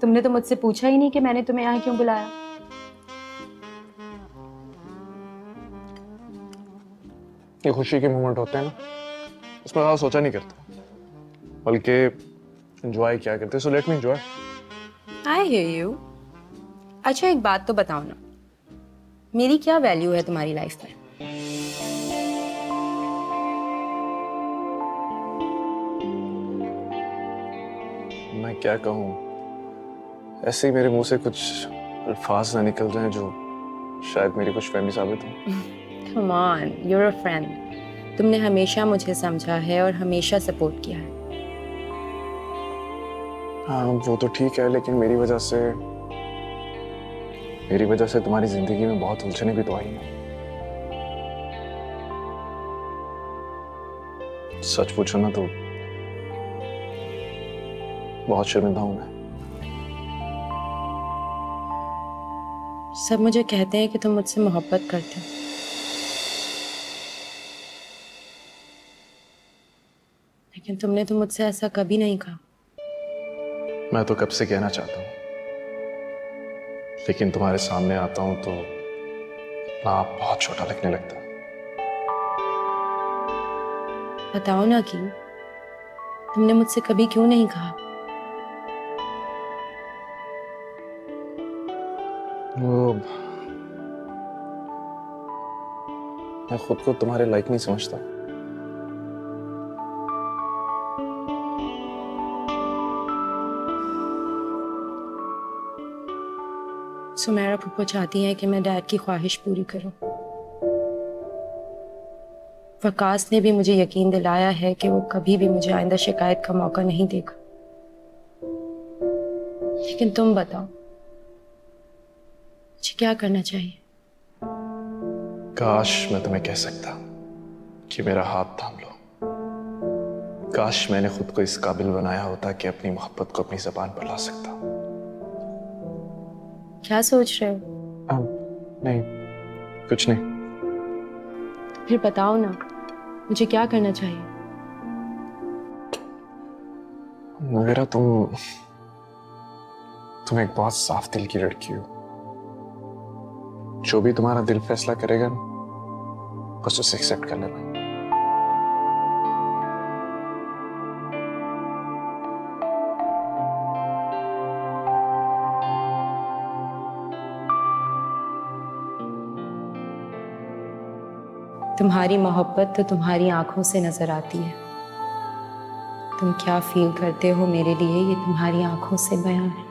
तुमने तो मुझसे पूछा ही नहीं कि मैंने तुम्हें यहाँ क्यों बुलाया। ये खुशी के मोमेंट होते हैं ना। उसमें ज़्यादा सोचा नहीं करता। बल्कि एंजॉय क्या करते so let me enjoy I hear you अच्छा एक बात तो बताओ ना। मेरी क्या वैल्यू है तुम्हारी लाइफ में? मैं क्या कहूँ? ऐसे ही मेरे मुँह से कुछ अल्फाज ना निकल जाएँ जो शायद मेरी कुछ फहमी साबित हो। Come on you're a friend तुमने हमेशा मुझे समझा है और हमेशा सपोर्ट किया है। हाँ वो तो ठीक है लेकिन मेरी वजह से मेरी वजह से तुम्हारी ज़िंदगी में बहुत उलझने भी तो आई हैं। सच पूछो ना तो बहुत शर्मिंदा हूँ मैं। सब मुझे कहते हैं कि तुम मुझसे मोहब्बत करते हो। लेकिन तुमने तो मुझसे ऐसा कभी नहीं कहा। मैं तो कब से कहना चाहता हूँ। लेकिन तुम्हारे सामने आता हूँ तो अपना आप बहुत छोटा लगने लगता बताओ ना कि तुमने मुझसे कभी क्यों नहीं कहा? मैं खुद को तुम्हारे लायक नहीं समझता। सुमेरा पुप्पो चाहती है कि मैं डैड की ख्वाहिश पूरी करूँ। वकास ने भी मुझे यकीन दिलाया है कि वो कभी भी मुझे आइंदा शिकायत का मौका नहीं देगा। लेकिन तुम बताओ मुझे क्या करना चाहिए? काश मैं तुम्हें कह सकता कि मेरा हाथ थाम लो। काश मैंने खुद को इस काबिल बनाया होता कि अपनी मोहब्बत को अपनी जबान पर ला सकता। क्या सोच रहे हो? आ, नहीं कुछ नहीं। फिर बताओ ना मुझे क्या करना चाहिए? मेरा तुम तुम एक बहुत साफ़ दिल की लड़की हो। जो भी तुम्हारा दिल फैसला करेगा ना, बस उसे एक्सेप्ट कर लेना। तुम्हारी मोहब्बत तो तुम्हारी आँखों से नज़र आती है। तुम क्या फील करते हो मेरे लिए? ये तुम्हारी आँखों से बयान है।